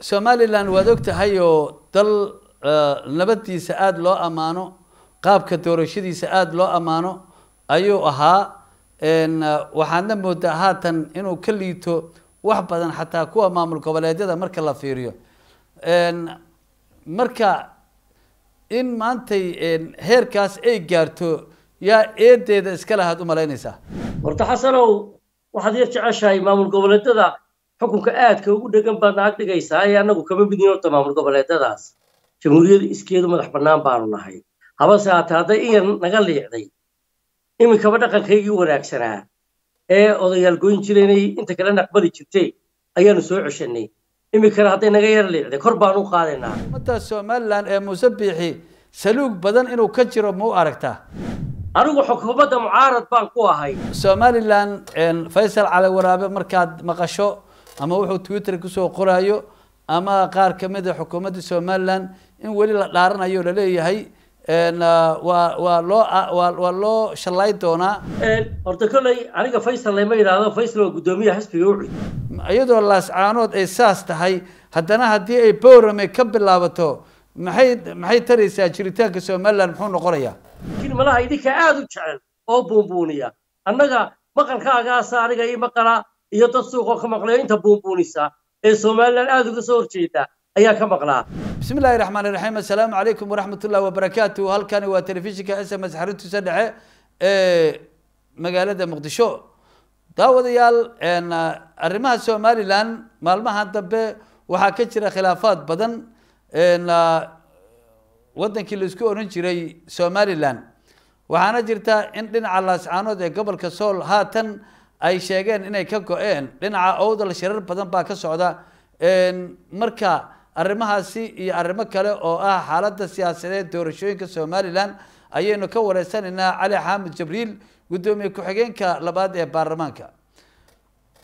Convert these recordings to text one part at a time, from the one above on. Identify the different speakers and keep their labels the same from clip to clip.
Speaker 1: somalilan waad og tahay oo dal nabadiisa aada loo ammaano qaabka doorashadiisa aada loo ammaano ayuu ahaa waxaadna moodaa haatan inuu ka liito wax badan xataa kuwa maamul goboleedyada marka la fiiriyo. Marka in maantay heerkaas ay gaarto yaa eedeeda iska lahaad u malaynaysaa.
Speaker 2: Horta xasanow waxaad yar jeceshahay maamul goboleedyada xukunka aadka ugu dhegan baad naag dhigaysaa ee annagu kama midin horta maamul goboleedyadaas jamhuuriyadda iskeedu madax bannaan baanu nahay. Habase haatee hadday in yar naga liicday iminkaba dhaqankaygii wanaagsanaa. Ee odayaal goyn jireenay inta kalena aqbali jirtay ayaanu soo ceshanay iminkana hadday naga yar liicday kor baanu qaadaynaa.
Speaker 1: Ummadda somalilan ee muuse biixi saluug badan inuu ka jiro ma u aragtaa
Speaker 2: anigu xukuumadda mucaarad baan ku ahay.
Speaker 1: Somalilan faysal cali waraabe markaad maqasho ama wuxuu twitter ku soo qoraayo ama qaar ka mid a xukuumadda somalilan in weli la dhaaranayo la leeyahay waa waa loo waa loo shallay doonaa.
Speaker 2: Horta kolley aniga faysal lama yidhaahdo faysal waa guddoomiyaha xisbiga ucud
Speaker 1: iyadoo laascaanood ay saas tahay haddana haddii ay bowrame ka bilaabato maxay maxay taraysaa jiritaanka somalilan muxuu noqonayaa?
Speaker 2: Laakiin malaha idinka aada u jecel oo buunbuuniya. Annaga maqalkaagaasa aniga ii maqala iyo dad suuqoo ka maqlayo inta buunbuunisa ee somalilan aada uga soo horjeeda ayaa ka maqlaa
Speaker 1: bismi illahi raxmaan iraxiim assalaamu calaykum waraxmat ullahi wabarakaatu halkani waa telefishinka s m s xaruntiisa dhexe ee magaalada muqdisho. Daawadayaal arrimaha somalilan maalmaha dambe waxaa ka jira khilaafaad badan wadankii la isku oran jiray somalilan. Waxaana jirta in dhinaca laascaanood ee gobolka sool haatan ay sheegeen inay ka go-een. Dhinaca owdal shirar badan baa ka socda. Marka arrimahaasi iyo arrimo kale oo ah xaaladda siyaasadeed doorashooyinka somalilan ayaynu ka wareysanaynaa cali xaamid jibriil guddoomiye ku-xigeenka labaad ee baarlamaanka.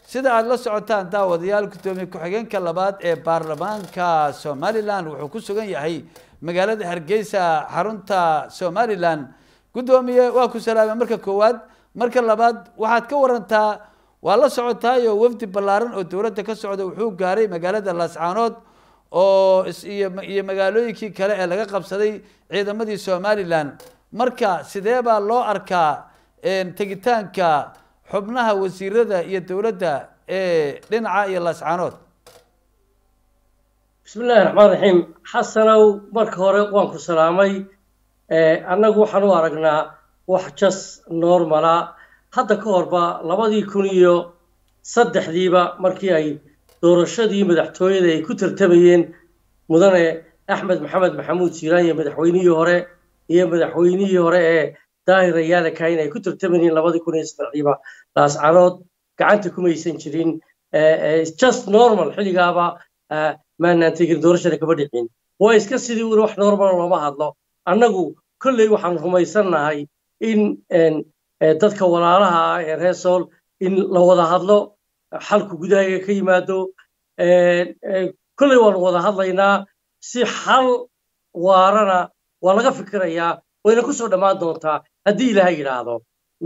Speaker 1: Sida aada la socotaan daawadayaal guddoomiye ku-xigeenka labaad ee baarlamaanka somalilan wuxuu ku sugan yahay magaalada hargeysa xarunta somalilan. Guddoomiye waa ku salaamay marka koowaad marka labaad waxaad ka warantaa waa la socotaayo wafdi ballaaran oo dowladda ka socda wuxuu gaaray magaalada laascaanood oo iyo magaalooyinkii kale ee laga qabsaday ciidamadii somalilan marka sidee baa loo arkaa tegitaanka xubnaha wasiirada iyo dowladda ee dhinaca iyo laascaanood
Speaker 2: bismi illahi raxmaan raxiim xasanow marka hore waan ku salaamay. Annagu waxaan u aragnaa wax jas normala hadda ka horba labadii kun iyo saddexdiiba markii ay doorashadii madaxtooyada ay ku tartamayeen mudane axmed maxamed maxamuud siiraan iyo madaxweynihii hore iyo madaxweynihii hore ee daahir rayaale kahin ay ku tartamayeen labadii kun iyo saddexdiiba. Laascaanood gacanta kumaysan jirin just normal. Xilligaaba maanaan tegin doorashada kama dhicin. Waa iska sidii un wax normal looma hadlo. Annagu kolley waxaan rumaysannahay in dadka walaalaha ah ee reer sool in la wada hadlo xalku gudahaga ka yimaado kolley waanu wada hadlaynaa si xal waarana waa laga fikirayaa wayna ku soo dhammaan doontaa haddii ilaahay yidhaahdo.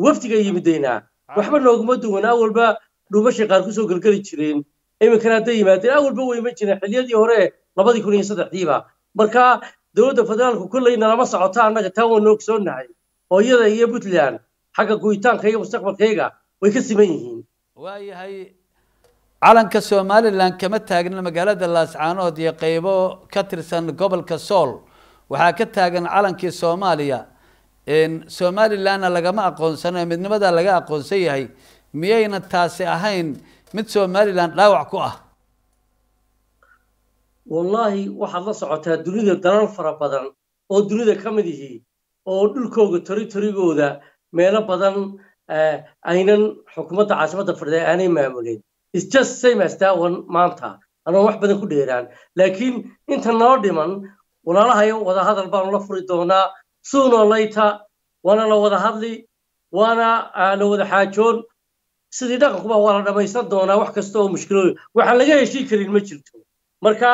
Speaker 2: Wafdiga yimidaynaa waxba nooguma duwan. Awalba dhuumashay qaar ku soo gelgeli jireen. Iminkana hadday yimaadeen awalba weyma jireen xilliyadii hore labadii kun iyo saddexdiiba marka dowladda federaalku kolleyna lama socota annaga taa waanu ogsoonnahay oo iyada iyo puntland xagga goyitaanka iyo mustaqbalkayga way ka siman yihiin.
Speaker 1: Waayahay calanka somalilan kama taagna magaalada laascaanood iyo qeybo ka tirsan gobolka sool. Waxaa ka taagan calankii soomaaliya. Somalilanna lagama aqoonsano midnimada laga aqoonsan yahay miyayna taasi ahayn mid somalilan dhaawac ku ah.
Speaker 2: Wallaahi waxaad la socotaa dunida dalal fara badan oo dunida ka mid yihi oo dhulkooga toritorigooda meelo badan aynan xukuumadda caasimadda fadhida aanay maamulin. Is just same as that one maanta. Anoon wax badan ku dheeraan. Laakiin inta noo dhiman walaalahayo wada hadal baanu la furi doonaa. Suunoo layta waana la wada hadli waana la wada xaajoon. Sidii dhaqankuba waa la dhammaysan doonaa wax kasta oo mushkilooyo waxaan laga heshiin karin ma jirto. Marka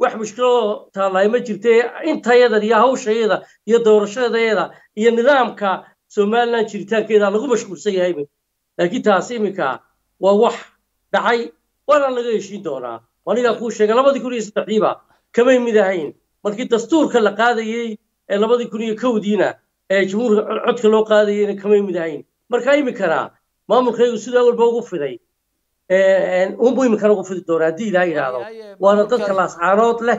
Speaker 2: wax mushkiloo taallay ma jirte intayadan iyo hawshayada iyo doorashadayada iyo nidaamka somalilan jiritaankeeda lagu mashquulsan yahay laakiin taas iminka waa wax dhacay waana laga heshiin doonaa. Anigaa kuu sheegay labadii kun iyo saddexdiiba kamay mid ahayn. Markii dastuurka la qaadayey ee labadii kun iyo kowdiina ee jamhuurka codka loo qaadayeyna kamay mid ahayn. Marka iminkana maamulkaygu sidoo walba ugu fiday unbu iminkana ugu fidi doona haddii ilaha yidhaahdo. waana dadka laascaanood leh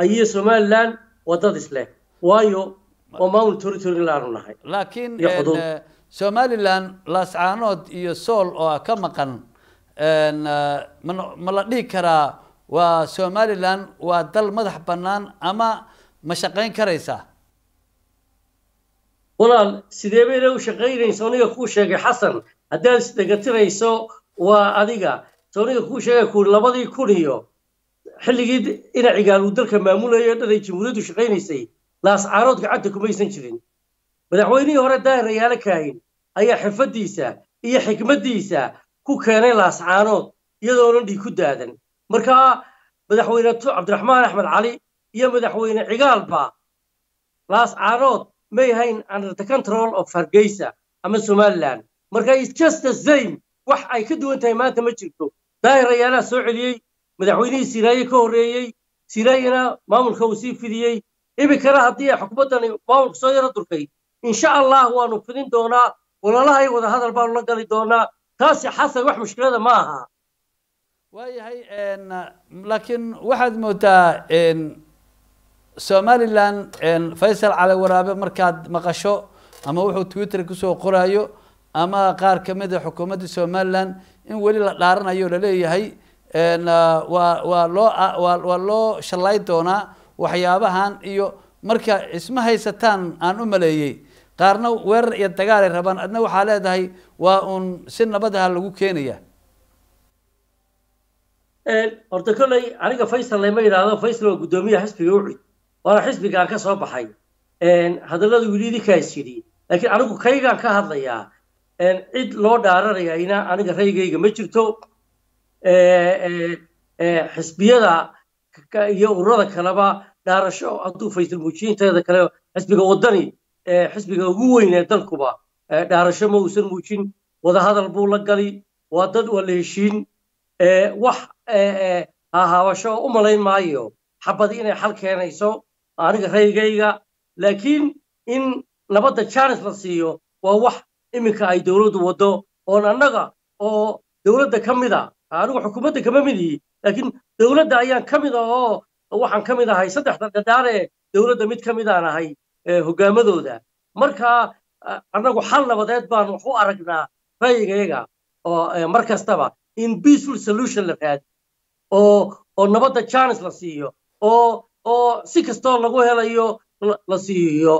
Speaker 2: ayiyo somaliland waa dad isleh waayo waa maamul territory laanu nahay
Speaker 1: laakiin
Speaker 2: iyo
Speaker 1: eh, somaliland laascaanood iyo sool oo ah ka maqan eh, ma la dhihi karaa waa somaliland waa dal madax bannaan ama ma shaqayn karaysaa
Speaker 2: walaal sidee bayna u shaqaynayso? Aniga kuu sheegay xasan. Haddaad isdhegatirayso waa adiga so aniga kuu sheegay kuuri labadii kun iyo xilligii ina cigaal uu dalka maamulayo dhan ay jamhuuriyaddu shaqaynaysay laascaarood gacanta kumaysan jirin. Madaxweynihii hore daahir rayaale kaahin ayaa xirfadiisa iyo xikmaddiisa ku keenay laascaanood iyadoonan dhiig ku daadan. Markaa madaxweyne cabdiraxmaan axmed cali iyo madaxweyne cigaalba laascaanood may hayn under the control of hargeysa ama somaliland. Marka it's just the same wax ay ka duwan tahay maanta ma jirto. Daahir rayaalaha soo celiyey madaxweynihii siraaye ka horreeyey siraayena maamulka uu sii fidiyey. Iminkana haddii ay xukuumaddani maamulka soo yaro durkay. Insha allah waanu fidin doonaa walaalahay wada hadal baanu la gali doonaa. Taasi xasan wax mushkilada ma aha.
Speaker 1: Waayahay laakiin waxaad moodaa en, faysal cali waraabe markaad maqasho ama wuxuu twitter ku soo qoraayo ama qaar ka mid a xukuumadda somaliland in weli la dhaaranayo la leeyahay ah, waa waa loo ah, waa loo shalay doonaa waxyaabahan iyo marka isma haysataan aan u maleeyey. Qaarna weerar iyo dagaal ay rabaan. Adna waxaa leedahay waa uun si nabadaha lagu keenaya.
Speaker 2: Horta kolley aniga faysal lama yidhaahdo faysal waa guddoomiyaha xisbiga ucid waana xisbigaan ka soo baxay. Hadallada wiliidikaas yidhi laakiin anigu kaygaan ka hadlayaa cid loo dhaaranayayna aniga raygayga ma jirto. Xisbiyada iyo ururada kaleba dhaarasho hadduu faysal muujiyiinteeda kale xisbiga waddani xisbiga ugu weyn ee dalkuba dhaarasho ma uusan muujin wadahadal buu la gali waa dad waa wax hahaabasho u malayn maayo xabadi inay xal keenayso aniga raygayga. Laakiin in nabadda jaanis la siiyo waa wax iminka ay dowladdu waddo oon annaga oo dowladda ka mid a anigu xukuumadda kama mid ihi laakiin dowladda ayaan ka mid ah oo waxaan ka mid ahay saddexda dhadhaare dowladda mid ka mid aan ahay hoggaamadooda. Marka ah, annagu xal nabadeed baan wax u aragnaa ra'yigayga oo mar kastaba in peaceful solution la raadi oo oo nabadda jaanis la siiyo oo oo si kastoo lagu helayo la- siiyo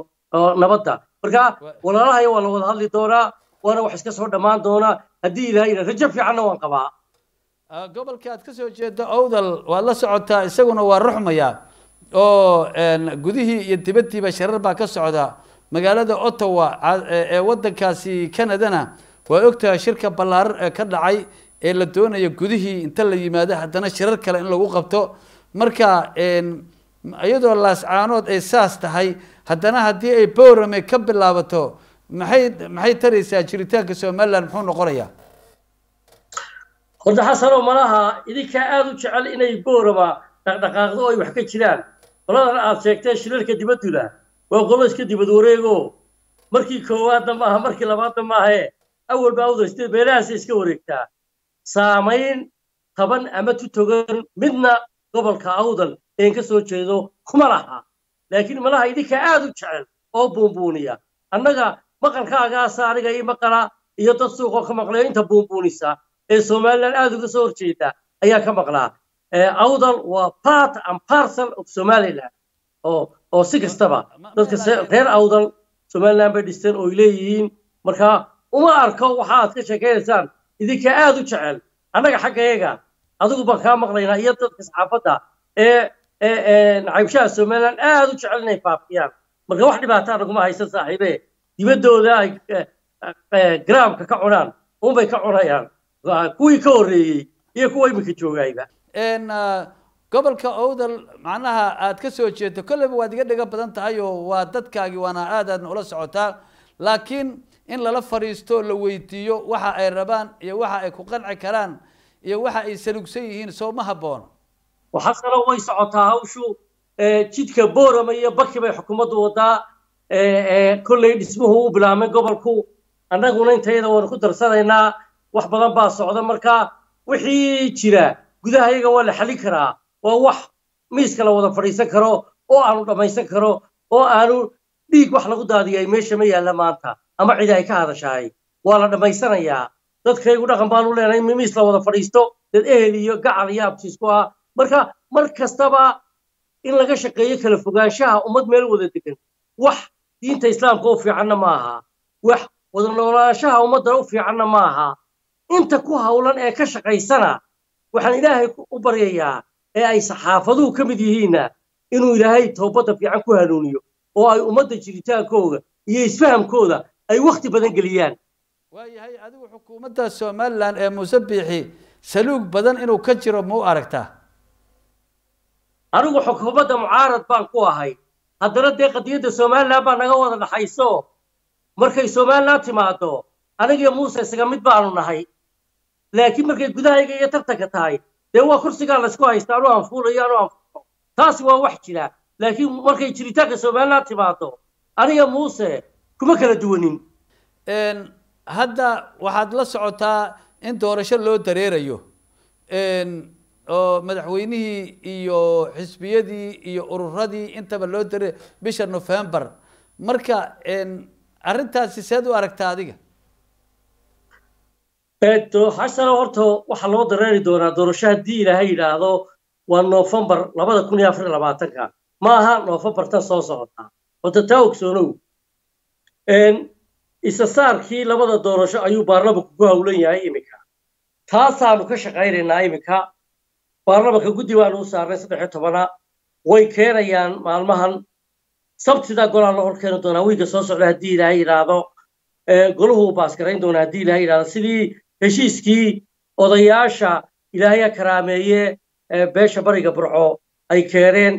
Speaker 2: nabadda marka
Speaker 1: Wa-
Speaker 2: walaalahay waa la wada hadli doonaa waana wax iska soo dhammaan doonaa. Haddii ilaahay rajo fiicanna waan qabaa.
Speaker 1: Gobolka aad ka soo jeedo owdal waad la socotaa isaguna waa ruxmaya oo gudihii iyo dibaddiiba sharar baa ka socda. Magaalada ottawa ca- ee wadankaasi canadana waa ogtahay shirka ballaaran ee ka dhacay ee la doonayo gudihii inta la yimaado haddana shirar kale in lagu qabto. Marka iyadoo laascaanood ay saas tahay haddana haddii ay bowrame ka bilaabato maxay maxay taraysaa jiritaanka somaliland muxuu noqonayaa?
Speaker 2: Horta xasanoo malaha idinkaa aad u jecel inay boorama dhaqdhaqaaqdo oo ay wax ka jiraan. Qoladan aad sheegtee shirarka dibadduna waa qolo iska dibad wareego markii koowaadna maaha markii labaadna maahae awal baa awdaystee meelahaasay iska wareegtaa. Saamayn taban ama tutogan midna gobolka awdal een ka soo jeedo kuma laha laakiin malaha idinkaa aad u jecel oo buunbuuniya annaga maqalkaagaasa aniga ii maqala iyo dad suuqoo ka maqlayo inta buunbuunisa ee somaliland aad uga soo horjeeda ayaa ka maqlaa awdal waa part and parcel of somaliland oo oo si kastaba dadka reer awdal somaliland bay dhisteen oo ay leeyihiin marka uma arko waxa aad ka sheekaynaysaan idinka aad u jecel annaga xaggayaga adigu baan kaa maqlaynaa iyo dadka saxaafadda ee nacaybshaha somaliland aad u jecel inay faafiyaan marka wax dhibaataa naguma haysan saaxiibe. Dibaddooda ay garaamka ka cunaan unbay ka cunayaan. Kuwii ka horreeyey iyo kuwa iminka joogayba.
Speaker 1: Ah, gobolka owdal macnaha aad ka soo jeedo kolleyba waad iga dhiga badan tahay oo waa dadkaagi waana aad aadna ula socotaa. Laakiin in lala fadhiisto la weydiiyo waxa ay rabaan iyo waxa ay ku qanci karaan iyo waxa ay salugsan yihiin soo ma habboon
Speaker 2: waxasana way socotaa hawshu jidka boorama iyo baki bay xukuumaddu wadaa kolley dhismuhu u bilaabmay gobolku. Annaguna intayada waanu ku darsanaynaa wax badan baa socda. Marka wixii jira gudaha iyaga waa la xalin karaa waa wax miiska la wada fadhiisan karo oo aanu dhammaysan karo oo aanu dhiig wax lagu daadiyay meesha ma yaalla maanta ama cidi ay ka hadashahay. Waa la dhammaysanayaa dadkaygu dhaqan baanu leenahay miis la wada fadhiisto dad ehel iyo gacal iyo abtiisku ah marka mar kastaba in laga shaqeeyo kala fogaanshaha ummad meel wada degan wax diinta islaamka u fiicanna ma aha wax wada noolaanshaha ummadda u fiicanna ma aha. Inta ku hawlan ee ka shaqaysana waxaan ilaahay u baryayaa ee ay saxaafaduhu ka mid yihiinna inuu ilaahay toobadda fiican ku hanuuniyo oo ay ummadda jiritaankooda iyo isfahamkooda ay wakhti badan geliyaan.
Speaker 1: Waayahay adigu xukuumadda somalilan ee muuse biixi saluug badan inuu ka jiro ma u aragtaa
Speaker 2: anigu xukuumadda mucaarad baan ku ahay. Haddana dee qadiyadda somalilan baa naga wada dhaxayso markay somalilan timaado anigiyo muuse isaga mid baanu nahay. Laakiin markay gudahayga iyo tartanka tahay dee waa kursigaa laysku haysta anu aan fuulayo anu aan fuulo taasi waa wax jira. Laakiin markay jiritaanka somalilan timaado aniga muuse kuma kala duwanin.
Speaker 1: Hadda waxaad la socotaa in doorasho loo dareerayo oo madaxweynihii iyo xisbiyadii iyo ururadii intaba loo dareer bisha november. Marka arrintaasi seed u aragtaa adiga?
Speaker 2: Xasano horta waxaa loo dareeri doonaa doorasho haddii ilaahay yidhaahdo waa november labada kun iyo afar iyo labaatanka. Ma aha november tan soo socotaa horta taa ogsoonow isa saarkii labada doorasho ayuu baarlamanku ku howlan yahay iminka. Taasaanu ka shaqaynaynaa iminka baarlamanka guddi baanu u saarnay saddex iyo tobana way keenayaan maalmahan. Sabtida golaa la horkeeni doonaa wiiga soo socda haddii ilaahay yidhaahdo golahu uu baasgarayn doonaa haddii ilaahay yidhaahdo sidii heshiiskii odayaasha ilaahay karaameeye beesha bariga burco ay keeneen.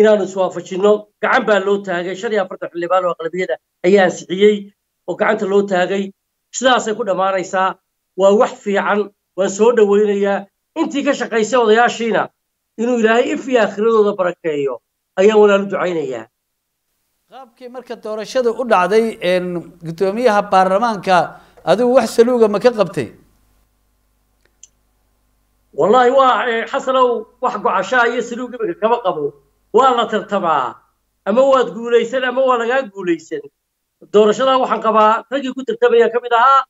Speaker 2: Inaanu iswaafajinno gacan baa loo taagay. Shan iyo afartan xildhibaan oo aqlabiyada ayaa ansixiyey oo gacanta loo taagay. Sidaasay ku dhammaanaysaa. Waa wax fiican waan soo dhowaynayaa intii ka shaqaysay odayaashiina inuu ilaahay if iyo aakhiradooda barakeeyo ayaan walaalu ducaynayaa
Speaker 1: qaabkii marka doorashada u dhacday guddoomiyaha baarlamaanka adigu wax saluuga ma ka qabtay?
Speaker 2: Wallaahi waa xasanow wax gocashaa iyo saluug iminka kama qabo. Waa la tartamaa ama waad guulaysan ama waa lagaa guulaysan. Doorashadaa waxaan qabaa raggii ku tartamaya ka mid ahaa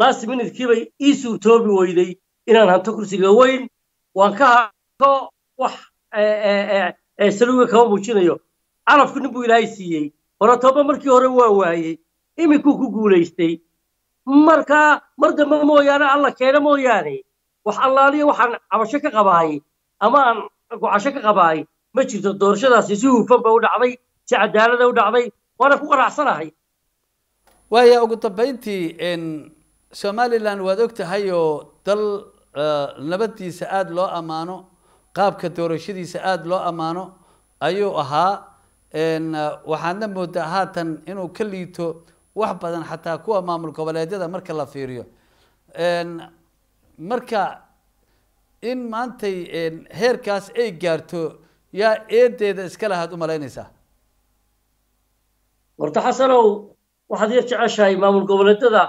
Speaker 2: last minutekiibay ii suurtoobi weyday inaan hanto kursiga weyn waan ka hako wax saluuga kama muujinayo. Calafku nin buu ilaahay siiyey. Horatoba markii hore waa waayey. Iminkuu ku guulaystay. Marka mar dambe mooyaane alla keena mooyaane. Wax allaaliya waxaan cabasho ka qabaay ama aan gocasho ka qabaay ma jirto doorashadaasi si hufan ba u dhacday si cadaalada u dhacday waana ku qanacsanahay
Speaker 1: waaya ugu dambayntii somalilan waad og tahay dal nabadiisa aada loo ammaano qaabka doorashadiisa aada loo ammaano ayuu ahaa waxaadna moodaa haatan inuu ka liito wax badan xataa kuwa maamul goboleedyada marka la fiiriyo. Marka in maantay heerkaas ay gaarto yaa eedeeda iska lahaad u malaynaysaa?
Speaker 2: Horta xasanow waxaad yar jeceshahay maamul goboleedyada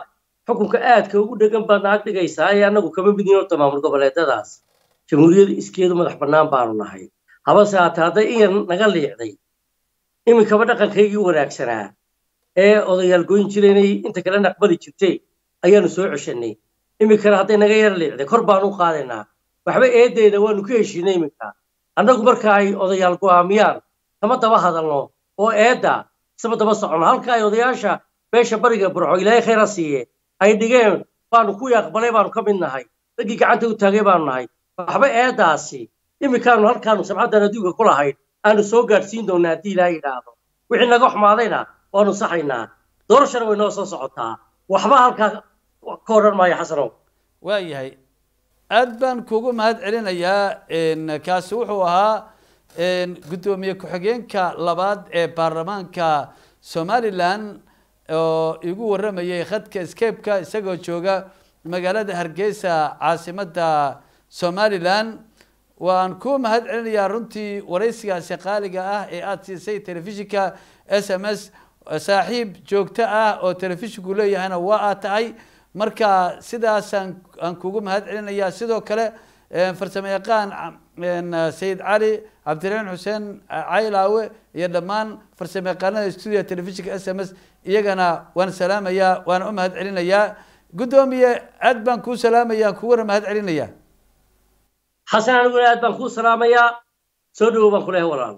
Speaker 2: xukunka aadka ugu dhegan baad naag dhigaysaa ee annagu kama midin horta maamul goboleedyadaas jamhuuriyadda iskeedu madax bannaan baanu nahay. Habase haatee hadday in yar naga liicday. Iminkaba dhaqankaygii wanaagsanaa. Ee odayaal goyn jireenay inta kale naqbali jirtay ayaanu soo ceshanay iminkana hadday naga yar liicday kor baanu qaadaynaa waxba eedeeda waanu ka heshiinay iminka. Annagu marka ay odayaal go'aamiyaan kama daba hadalno. Oo eedda isaba daba socono halka ay odayaasha beesha bariga burco ilaahay khayra siiye ay dhigeen baanu kuwii aqbalay baanu ka mid nahay. Raggii gacanta u taagay baanu nahay. Waxba eeddaasi iminkaanu halkaanu sabcaddan adduunka ku lahayd aanu soo gaadhsiin doonaa haddii ilaahay yidhaahdo. Wixii naga xumaadayna waanu saxaynaa. Doorashana way noo soo socotaa. Waxba halkaa ka odhan maayo xasanow.
Speaker 1: Waayahay aada baan kugu mahad celinayaa kaasi wuxuu ahaa guddoomiye ku-xigeenka labaad ee baarlamaanka somalilan oo igu warramayay khadka scape-ka isagoo jooga magaalada hargeysa caasimadda somalilan. Waan ku mahad celinayaa runtii waraysigaasi qaaliga ah ee aada siisay telefishinka s m s. Saaxiib joogto ah oo telefishinku leeyahayna waa aad tahay. Marka sidaasaan aan kugu mahad celinayaa sidoo kale farsamo yaqaan sayid cali cabdiraxiin xuseen caylaawe iyo dhammaan farsamo yaqaanada stuudio telefishinka s m s iyagana waan salaamayaa waana u mahad celinayaa guddoomiye aad baan kuu salaamayaa kuguna mahad celinaya
Speaker 2: xasan aniguna aad baan kuu salaamayaa soo dhawow baan ku leehay walaal